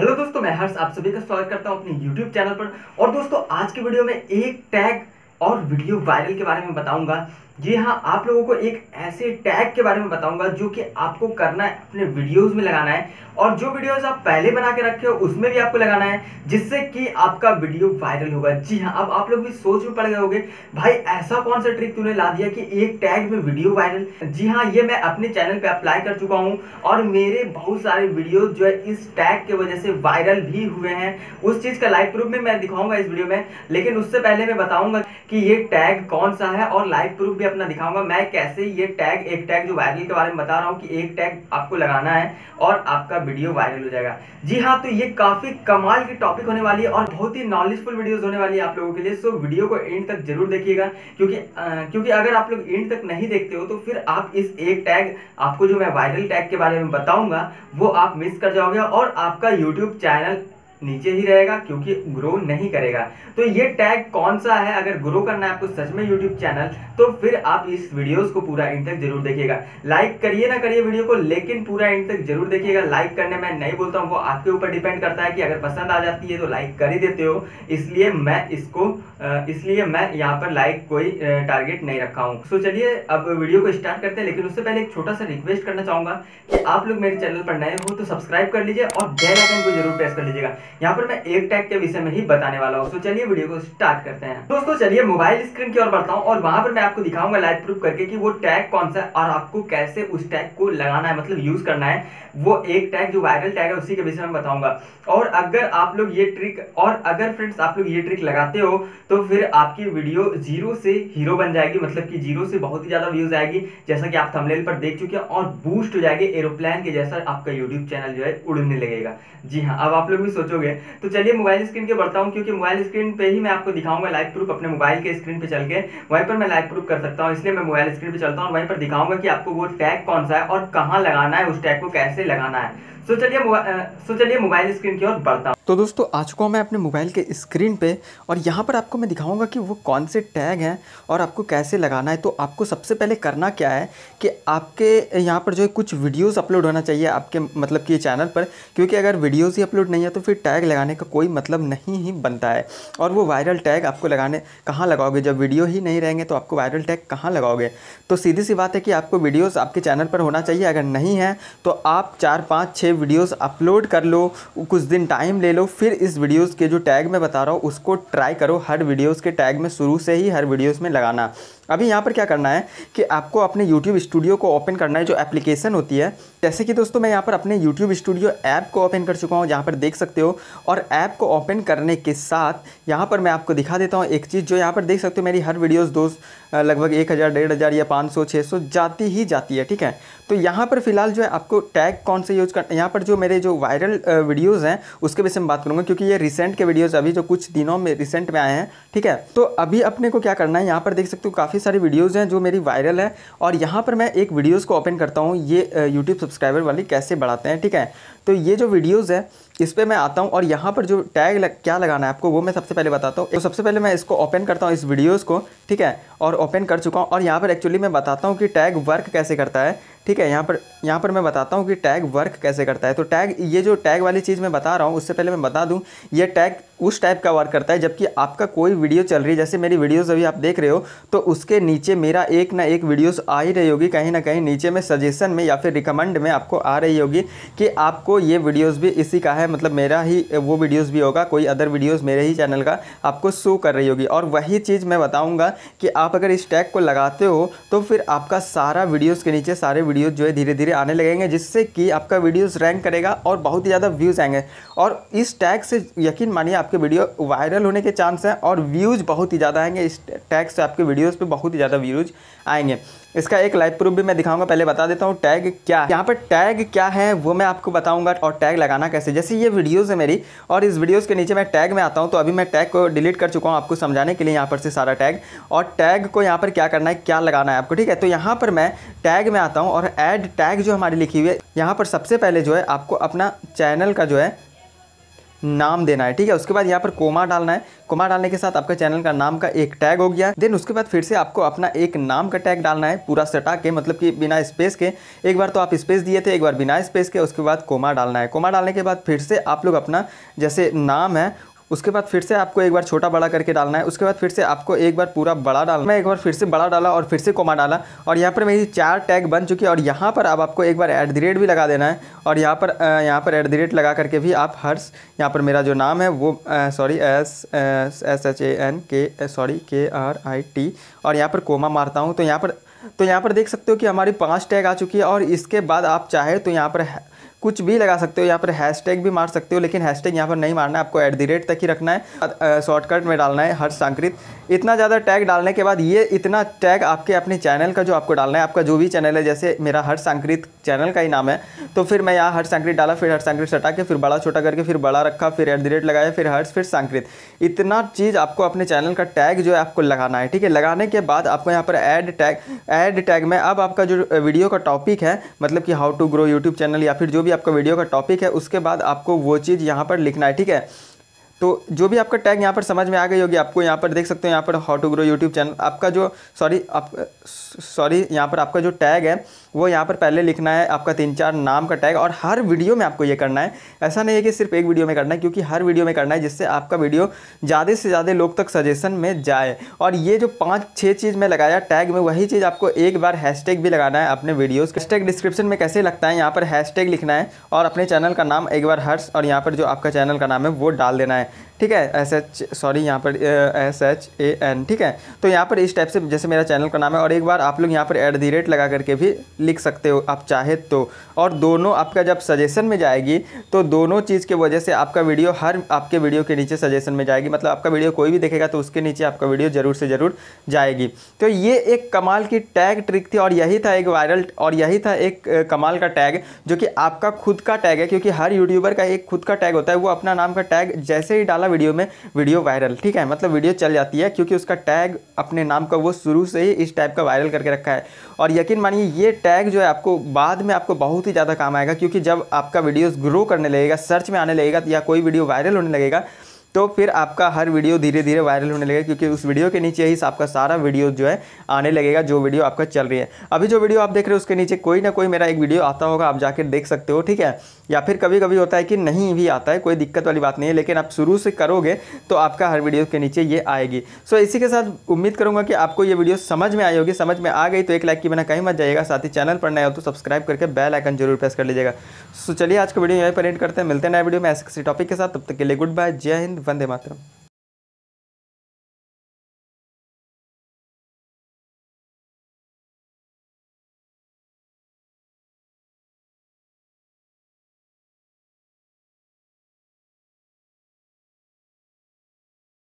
Hello दोस्तों, मैं हर्ष, आप सभी का स्वागत करता हूँ अपने यूट्यूब चैनल पर। और दोस्तों, आज के वीडियो में एक टैग और वीडियो वायरल के बारे में बताऊँगा। जी हाँ आप लोगों को एक ऐसे टैग के बारे में बताऊँगा जो कि आपको करना है, अपने वीडियोस में लगाना है और जो वीडियोस आप पहले बना के रखे हो, उसमें भी आपको लगाना है, जिससे कि आपका वीडियो वायरल होगा। जी हाँ अब आप लोग भी सोच में पड़ गए होंगे, भाई ऐसा कौन सा ट्रिक तूने ला दिया कि एक टैग में वीडियो वायरल? जी हाँ ये मैं अपने चैनल पे अप्लाई कर चुका हूँ और मेरे बहुत सारे वीडियो जो है, इस टैग की वजह से वायरल भी हुए हैं। उस चीज़ का लाइव प्रूफ में मैं दिखाऊँगा इस वीडियो में, लेकिन उससे पहले मैं बताऊँगा कि ये टैग कौन सा है और लाइव प्रूफ भी अपना दिखाऊँगा, मैं कैसे ये टैग एक टैग जो वायरल के बारे में बता रहा हूँ कि एक टैग आपको लगाना है और आपका वीडियो वायरल हो जाएगा। जी हाँ तो ये काफ़ी कमाल की टॉपिक होने वाली है और बहुत ही नॉलेजफुल वीडियोस होने वाली है आप लोगों के लिए सो वीडियो को एंड तक ज़रूर देखिएगा, क्योंकि क्योंकि अगर आप लोग एंड तक नहीं देखते हो तो फिर आप इस एक टैग आपको जो मैं वायरल टैग के बारे में बताऊँगा, वो आप मिस कर जाओगे और आपका यूट्यूब चैनल नीचे ही रहेगा क्योंकि ग्रो नहीं करेगा। तो ये टैग कौन सा है? अगर ग्रो करना है आपको सच में यूट्यूब चैनल तो फिर आप इस वीडियोस को पूरा एंड तक ज़रूर देखिएगा। लाइक करिए ना करिए वीडियो को, लेकिन पूरा एंड तक ज़रूर देखिएगा। लाइक करने में नहीं बोलता हूँ, वो आपके ऊपर डिपेंड करता है कि अगर पसंद आ जाती है तो लाइक कर ही देते हो। इसलिए मैं इसको इसलिए मैं यहाँ पर लाइक कोई टारगेट नहीं रखा हूँ। तो चलिए, अब वीडियो को स्टार्ट करते हैं, लेकिन उससे पहले एक छोटा सा रिक्वेस्ट करना चाहूँगा कि आप लोग मेरे चैनल पर नए हो तो सब्सक्राइब कर लीजिए और बेल आइकन को ज़रूर प्रेस कर लीजिएगा। यहाँ पर मैं एक टैग के विषय में ही बताने वाला हूँ। तो चलिए वीडियो को स्टार्ट करते हैं। दोस्तों, चलिए मोबाइल स्क्रीन की ओर बढ़ता हूँ और वहाँ पर मैं आपको दिखाऊँगा लाइव प्रूफ करके कि वो टैग कौन सा है और आपको कैसे उस टैग को लगाना है मतलब यूज़ करना है। वो एक टैग जो वायरल टैग है, उसी के विषय में बताऊँगा। और अगर आप लोग ये ट्रिक और अगर फ्रेंड्स आप लोग ये ट्रिक लगाते हो तो फिर आपकी वीडियो ज़ीरो से हीरो बन जाएगी मतलब कि ज़ीरो से बहुत ही ज़्यादा व्यूज़ आएगी, जैसा कि आप थंबनेल पर देख चुके हैं, और बूस्ट हो जाएगी एरोप्लेन के जैसा आपका यूट्यूब चैनल जो है उड़ने लगेगा। जी हाँ अब आप लोग भी सोचोगे तो चलिए मोबाइल स्क्रीन के बढ़ता हूँ, क्योंकि मोबाइल स्क्रीन पे ही मैं आपको दिखाऊँगा लाइव प्रूफ अपने मोबाइल के स्क्रीन पे चल के। वहीं पर मैं लाइव प्रूफ कर सकता हूँ, इसलिए मैं मोबाइल स्क्रीन पे चलता हूँ वहीं पर दिखाऊँगा कि आपको वो टैग कौन सा है और कहाँ लगाना है, उस टैग को कैसे लगाना है। सो चलिए सो चलिए मोबाइल स्क्रीन की ओर बढ़ता हूँ। तो दोस्तों आ चुका हूँ मैं अपने मोबाइल के स्क्रीन पे और यहाँ पर आपको मैं दिखाऊँगा कि वो कौन से टैग हैं और आपको कैसे लगाना है। तो आपको सबसे पहले करना क्या है कि आपके यहाँ पर जो है कुछ वीडियोस अपलोड होना चाहिए आपके मतलब कि चैनल पर, क्योंकि अगर वीडियोस ही अपलोड नहीं है तो फिर टैग लगाने का कोई मतलब नहीं ही बनता है। और वो वायरल टैग आपको लगाने कहाँ लगाओगे? जब वीडियो ही नहीं रहेंगे तो आपको वायरल टैग कहाँ लगाओगे? तो सीधी सी बात है कि आपको वीडियोज़ आपके चैनल पर होना चाहिए। अगर नहीं है तो आप चार, पाँच छः वीडियोस अपलोड कर लो, कुछ दिन टाइम ले लो, फिर इस वीडियोस के जो टैग मैं बता रहा हूँ, उसको ट्राई करो। हर वीडियोस के टैग में शुरू से ही हर वीडियोस में लगाना। अभी यहाँ पर क्या करना है कि आपको अपने यूट्यूब स्टूडियो को ओपन करना है, जो एप्लीकेशन होती है। जैसे कि दोस्तों, मैं यहाँ पर अपने यूट्यूब स्टूडियो ऐप को ओपन कर चुका हूँ, जहाँ पर देख सकते हो। और ऐप को ओपन करने के साथ, यहाँ पर मैं आपको दिखा देता हूँ एक चीज़, जो यहाँ पर देख सकते हो, मेरी हर वीडियोज़ दोस्त लगभग एक हज़ार, डेढ़ हज़ार या पाँच सौ छः सौ जाती ही जाती है, ठीक है? तो यहाँ पर फ़िलहाल जो है, आपको टैग कौन से यूज़ कर यहाँ पर जो मेरे जो वायरल वीडियोज़ हैं, उसके विषय में बात करूँगा, क्योंकि ये रिसेंट के वीडियोज़ अभी जो कुछ दिनों में रिसेंट में आए हैं, ठीक है? तो अभी अपने को क्या करना है, यहाँ पर देख सकते हो, काफ़ी सारी वीडियोज़ हैं जो मेरी वायरल है और यहाँ पर मैं एक वीडियोज़ को ओपन करता हूँ, ये यूट्यूब सब्सक्राइबर वाली कैसे बढ़ाते हैं, ठीक है? तो ये जो वीडियोज़ है इस पर मैं आता हूँ और यहाँ पर जो टैग लग, क्या लगाना है आपको वो मैं सबसे पहले बताता हूँ। तो सबसे पहले मैं इसको ओपन करता हूँ इस वीडियोज़ को ठीक है? और ओपन कर चुका हूँ और यहाँ पर एक्चुअली मैं बताता हूँ कि टैग वर्क कैसे करता है ठीक है? यहाँ पर यहाँ पर मैं बताता हूँ कि टैग वर्क कैसे करता है। तो टैग ये जो टैग वाली चीज़ मैं बता रहा हूँ उससे पहले मैं बता दूँ ये टैग उस टाइप का वर्क करता है जबकि आपका कोई वीडियो चल रही है। जैसे मेरी वीडियोस अभी आप देख रहे हो तो उसके नीचे मेरा एक ना एक वीडियोस आ ही रही होगी कहीं ना कहीं नीचे में सजेशन में या फिर रिकमेंड में आपको आ रही होगी कि आपको ये वीडियोस भी इसी का है मतलब मेरा ही, वो वीडियोस भी होगा, कोई अदर वीडियोस मेरे ही चैनल का, आपको शो कर रही होगी। और वही चीज़ मैं बताऊँगा कि आप अगर इस टैग को लगाते हो तो फिर आपका सारा वीडियोज़ के नीचे सारे वीडियोज़ जो है धीरे धीरे आने लगेंगे, जिससे कि आपका वीडियोज़ रैंक करेगा और बहुत ही ज़्यादा व्यूज़ आएँगे। और इस टैग से यकीन मानिए, आपके वीडियो वायरल होने के चांस हैं और व्यूज़ बहुत ही ज़्यादा आएँगे। इस टैग से आपके वीडियोज़ पर बहुत ही ज़्यादा व्यूज़ आएँगे। इसका एक लाइव प्रूफ भी मैं दिखाऊँगा, पहले बता देता हूँ टैग क्या यहाँ पर टैग क्या है, वो मैं आपको बताऊँगा और टैग लगाना कैसे। जैसे ये वीडियोज़ है मेरी, और इस वीडियोज़ के नीचे मैं टैग में आता हूँ तो अभी मैं टैग को डिलीट कर चुका हूँ आपको समझाने के लिए यहाँ पर से सारा टैग और टैग को यहाँ पर क्या करना है, क्या लगाना है आपको, ठीक है? तो यहाँ पर मैं टैग में आता हूँ और एड टैग जो हमारी लिखी हुई है, यहाँ पर सबसे पहले जो है, आपको अपना चैनल का जो है नाम देना है, ठीक है? उसके बाद यहाँ पर कोमा डालना है। कोमा डालने के साथ आपका चैनल का नाम का एक टैग हो गया। देन उसके बाद फिर से आपको अपना एक नाम का टैग डालना है, पूरा सटा के मतलब कि बिना स्पेस के। एक बार तो आप स्पेस दिए थे, एक बार बिना स्पेस के, उसके बाद कोमा डालना है। कोमा डालने के बाद फिर से आप लोग अपना जैसे नाम है उसके बाद फिर से आपको एक बार छोटा बड़ा करके डालना है। उसके बाद फिर से आपको एक बार पूरा बड़ा डालना मैं एक बार फिर से बड़ा डाला और फिर से कोमा डाला। और यहाँ पर मेरी चार टैग बन चुकी है और यहाँ पर अब आपको एक बार एट द रेट भी लगा देना है। और यहाँ पर यहाँ पर एट द रेट लगा करके भी आप हर्ष, यहाँ पर मेरा जो नाम है वो sorry S S H A N K sorry K R I T और यहाँ पर कोमा मारता हूँ। तो यहाँ पर तो यहाँ पर देख सकते हो कि हमारी पाँच टैग आ चुकी है और इसके बाद आप चाहे तो यहाँ पर कुछ भी लगा सकते हो, यहाँ पर हैशटैग भी मार सकते हो, लेकिन हैशटैग यहाँ पर नहीं मारना है, आपको एट दी रेट तक ही रखना है शॉर्टकट में डालना है, हर संकृत इतना ज़्यादा टैग डालने के बाद ये इतना टैग आपके अपने चैनल का जो आपको डालना है, आपका जो भी चैनल है, जैसे मेरा हर संकृत चैनल का ही नाम है तो फिर मैं यहाँ हर संकृत डाला, फिर हर संकृत सटा के, फिर बड़ा छोटा करके, फिर बड़ा रखा, फिर एट दी रेट लगाया, फिर हर्ष फिर संकृत इतना चीज़ आपको अपने चैनल का टैग जो है आपको लगाना है, ठीक है? लगाने के बाद आपको यहाँ पर ऐड टैग एड टैग में अब आपका जो वीडियो का टॉपिक है मतलब कि how to grow YouTube channel या फिर जो भी आपका वीडियो का टॉपिक है, उसके बाद आपको वो चीज़ यहाँ पर लिखना है, ठीक है? तो जो भी आपका टैग यहाँ पर समझ में आ गई होगी, आपको यहाँ पर देख सकते हो, यहाँ पर how to grow YouTube channel आपका जो सॉरी आप सॉरी यहाँ पर आपका जो टैग है वो यहाँ पर पहले लिखना है, आपका तीन चार नाम का टैग और हर वीडियो में आपको ये करना है। ऐसा नहीं है कि सिर्फ़ एक वीडियो में करना है, क्योंकि हर वीडियो में करना है जिससे आपका वीडियो ज़्यादा से ज़्यादा लोग तक सजेशन में जाए। और ये जो पाँच छः चीज़ में लगाया टैग में, वही चीज़ आपको एक बार हैशटैग भी लगाना है अपने वीडियोज़ हैशटैग डिस्क्रिप्शन में कैसे लगता है, यहाँ पर हैशटैग लिखना है और अपने चैनल का नाम एक बार हर्ष और यहाँ पर जो आपका चैनल का नाम है, वो डाल देना है। ठीक है एस एच सॉरी यहाँ पर एस एच ए एन ठीक है? तो यहाँ पर इस टाइप से जैसे मेरा चैनल का नाम है, और एक बार आप लोग यहाँ पर एट दी रेट लगा करके भी लिख सकते हो, आप चाहे तो। और दोनों आपका जब सजेशन में जाएगी तो दोनों चीज़ के वजह से आपका वीडियो हर आपके वीडियो के नीचे सजेशन में जाएगी। मतलब आपका वीडियो कोई भी देखेगा तो उसके नीचे आपका वीडियो ज़रूर से ज़रूर जाएगी। तो ये एक कमाल की टैग ट्रिक थी, और यही था एक वायरल और यही था एक कमाल का टैग जो कि आपका खुद का टैग है, क्योंकि हर यूट्यूबर का एक खुद का टैग होता है, वो अपना नाम का टैग जैसे ही डाला वीडियो में वीडियो वायरल, ठीक है? मतलब वीडियो चल जाती है क्योंकि उसका टैग अपने नाम का वो शुरू से ही इस टाइप का वायरल करके रखा है। और यकीन मानिए, ये टैग जो है आपको बाद में आपको बहुत ही ज़्यादा काम आएगा क्योंकि जब आपका वीडियोस ग्रो करने लगेगा, सर्च में आने लगेगा या कोई वीडियो वायरल होने लगेगा तो फिर आपका हर वीडियो धीरे धीरे वायरल होने लगेगा क्योंकि उस वीडियो के नीचे ही आपका सारा वीडियो जो है आने लगेगा, जो वीडियो आपका चल रही है। अभी जो वीडियो आप देख रहे हो, उसके नीचे कोई ना कोई मेरा एक वीडियो आता होगा, आप जाकर देख सकते हो, ठीक है? या फिर कभी कभी होता है कि नहीं भी आता है, कोई दिक्कत वाली बात नहीं है, लेकिन आप शुरू से करोगे तो आपका हर वीडियो के नीचे ये आएगी। सो इसी के साथ उम्मीद करूँगा कि आपको ये वीडियो समझ में आई होगी, समझ में आ गई तो एक लाइक की बिना कहीं मत जाइएगा। साथ ही चैनल पर नया हो तो सब्सक्राइब करके बेल आइकन ज़रूर प्रेस कर लीजिएगा। सो चलिए आज का वीडियो यहीं पर एंड करते हैं। मिलते हैं नए वीडियो में ऐसे किसी टॉपिक के साथ। तब तक के लिए गुड बाय, जय हिंद, वंदे मातरम।